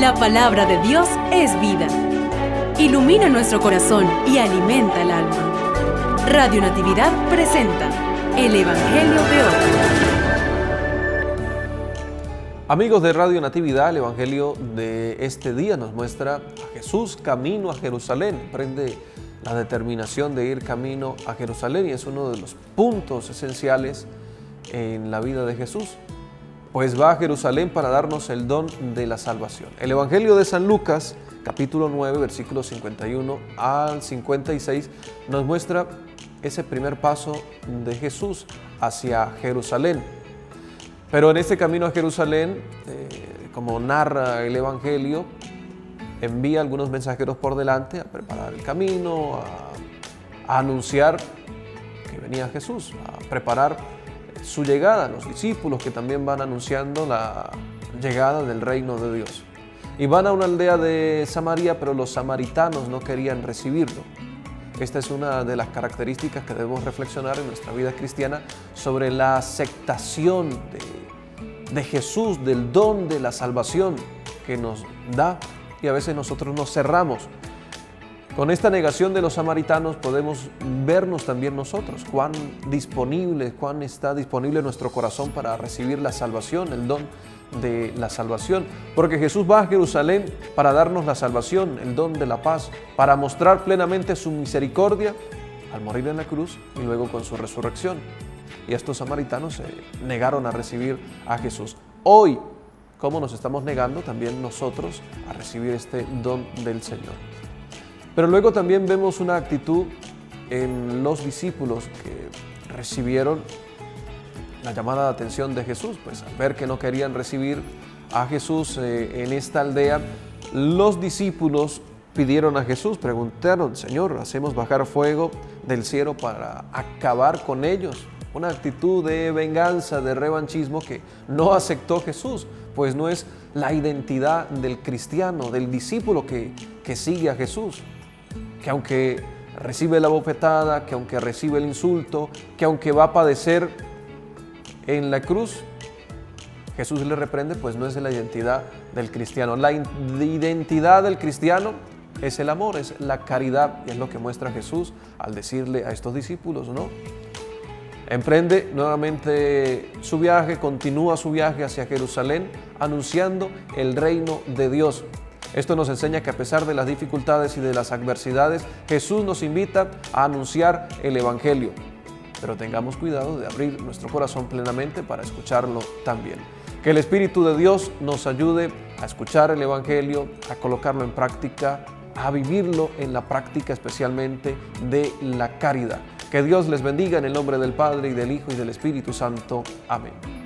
La palabra de Dios es vida. Ilumina nuestro corazón y alimenta el alma. Radio Natividad presenta el Evangelio de hoy. Amigos de Radio Natividad, el Evangelio de este día nos muestra a Jesús camino a Jerusalén. Prende la determinación de ir camino a Jerusalén y es uno de los puntos esenciales en la vida de Jesús pues va a Jerusalén para darnos el don de la salvación. El Evangelio de San Lucas, capítulo 9, versículos 51 al 56, nos muestra ese primer paso de Jesús hacia Jerusalén. Pero en este camino a Jerusalén, eh, como narra el Evangelio, envía algunos mensajeros por delante a preparar el camino, a, a anunciar que venía Jesús, a preparar su llegada, los discípulos que también van anunciando la llegada del reino de Dios. Y van a una aldea de Samaria, pero los samaritanos no querían recibirlo. Esta es una de las características que debemos reflexionar en nuestra vida cristiana sobre la aceptación de, de Jesús, del don de la salvación que nos da. Y a veces nosotros nos cerramos con esta negación de los samaritanos podemos vernos también nosotros, cuán disponible, cuán está disponible nuestro corazón para recibir la salvación, el don de la salvación. Porque Jesús va a Jerusalén para darnos la salvación, el don de la paz, para mostrar plenamente su misericordia al morir en la cruz y luego con su resurrección. Y estos samaritanos se negaron a recibir a Jesús. Hoy, ¿cómo nos estamos negando también nosotros a recibir este don del Señor? Pero luego también vemos una actitud en los discípulos que recibieron la llamada de atención de Jesús, pues al ver que no querían recibir a Jesús eh, en esta aldea, los discípulos pidieron a Jesús, preguntaron, Señor, hacemos bajar fuego del cielo para acabar con ellos. Una actitud de venganza, de revanchismo que no aceptó Jesús, pues no es la identidad del cristiano, del discípulo que, que sigue a Jesús que aunque recibe la bofetada, que aunque recibe el insulto, que aunque va a padecer en la cruz, Jesús le reprende, pues no es la identidad del cristiano. La identidad del cristiano es el amor, es la caridad, y es lo que muestra Jesús al decirle a estos discípulos, ¿no? Emprende nuevamente su viaje, continúa su viaje hacia Jerusalén, anunciando el reino de Dios. Esto nos enseña que a pesar de las dificultades y de las adversidades, Jesús nos invita a anunciar el Evangelio. Pero tengamos cuidado de abrir nuestro corazón plenamente para escucharlo también. Que el Espíritu de Dios nos ayude a escuchar el Evangelio, a colocarlo en práctica, a vivirlo en la práctica especialmente de la caridad. Que Dios les bendiga en el nombre del Padre y del Hijo y del Espíritu Santo. Amén.